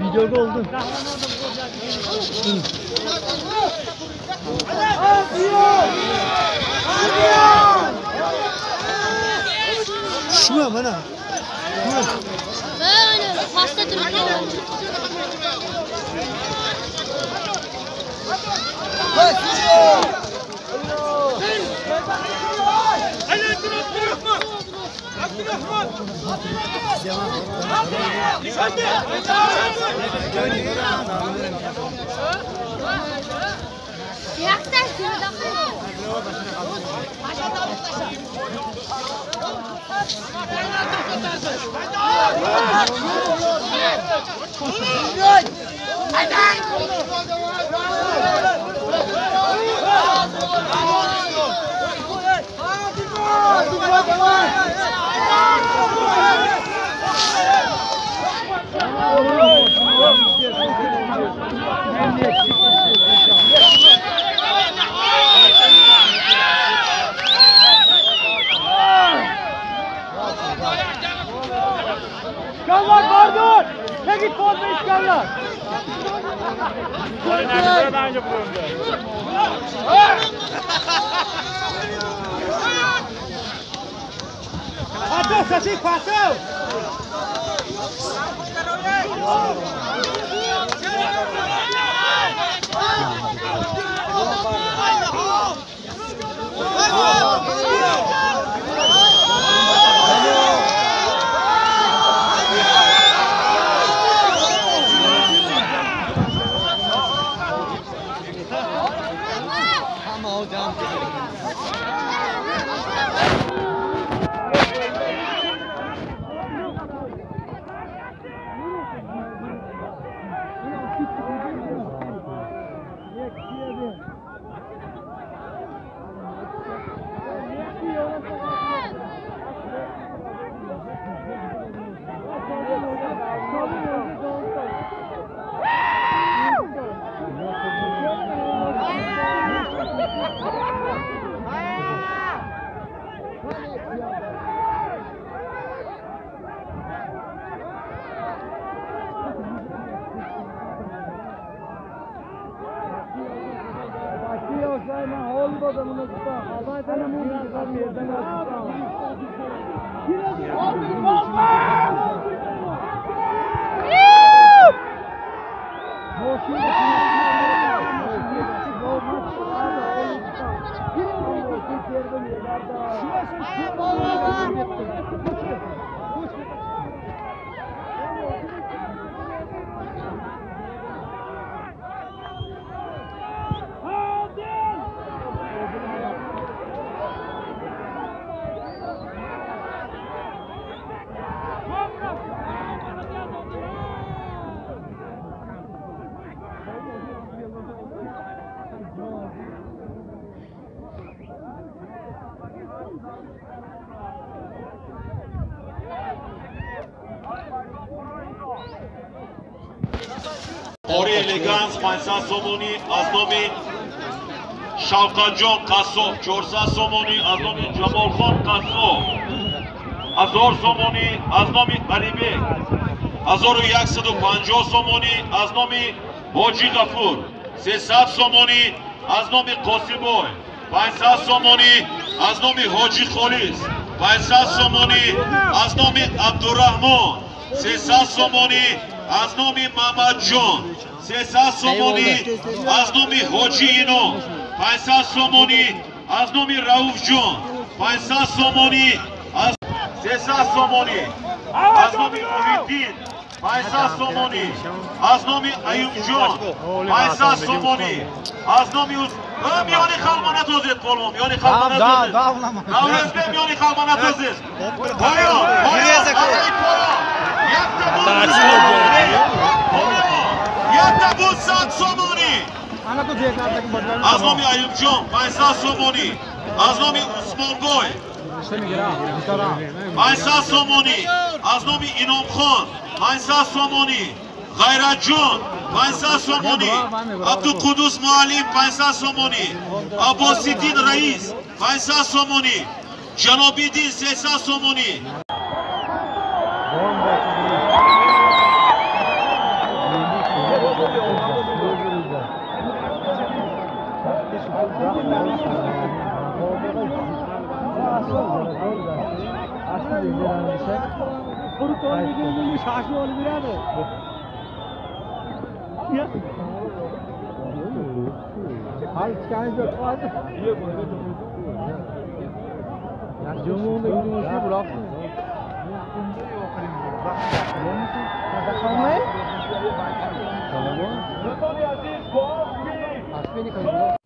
Videoda oldu. Şuna bana. Böyle Hadi! Anh Đăng! Nereye daha önce bulundu? adamına tutar. Allah benim onu yazar bir yerden tutar. Yine bir Şurası şurası. Ори элеганс 500 сомонӣ аз номи шавқатҷон қассоб 400 сомонӣ аз номи ҷамолхон қассоб 1000 сомонӣ аз номи қарибек 1150 сомонӣ аз номи ҳоҷи ғафур 300 сомонӣ аз номи қосибой 500 сомонӣ аз номи ҳоҷи холис 500 сомонӣ аз номи абдураҳмон 300 сомонӣ аз номи маҳмадҷон 300 сомонӣ аз номи ҳоҷи инон 500 сомонӣ аз номи рауфҷон 500 сомонӣ аз 300 сомонӣ аз номи муҳиддин 500 сомонӣ аз номи аюбҷон 500 сомонӣ аз номи миёни халма натозед полмо миёни халма натозед давлазбек миёни халма натозед поён поён якта якта буд сад сомонӣ аз номи аюбҷон 500 сомонӣ аз номи усмонгой 500 сомонӣ аз номи иномхон 500 сомонӣ ғайратҷон 500 сомонӣ абдуқудус муаллим 500 сомонӣ аббосиддин раис 500 сомонӣ ҷанобиддин 300 сомонӣ Kurton Şaşı oğlu birader. Ya. Hayır çıkan yok. Ya Cumhur'da yürümüşü bıraktın. Bakalım ne? Bakalım ne? Aspeni kaydı.